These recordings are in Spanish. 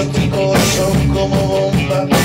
esos tipos son como bomba.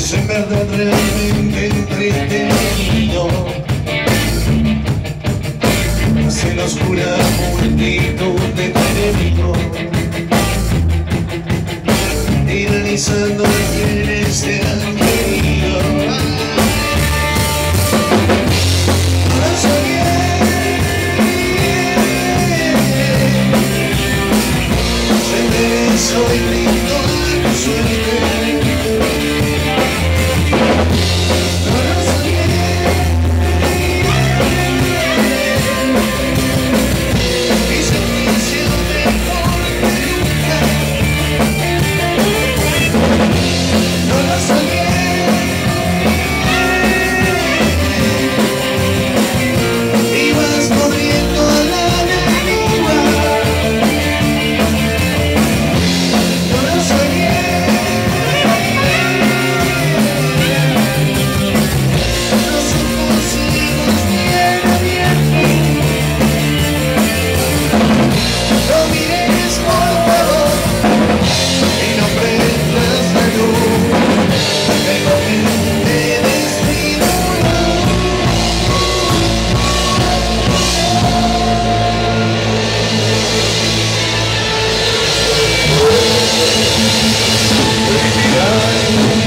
es en verdad realmente entretenido Hace la oscura multitud de peligro Idealizando Shine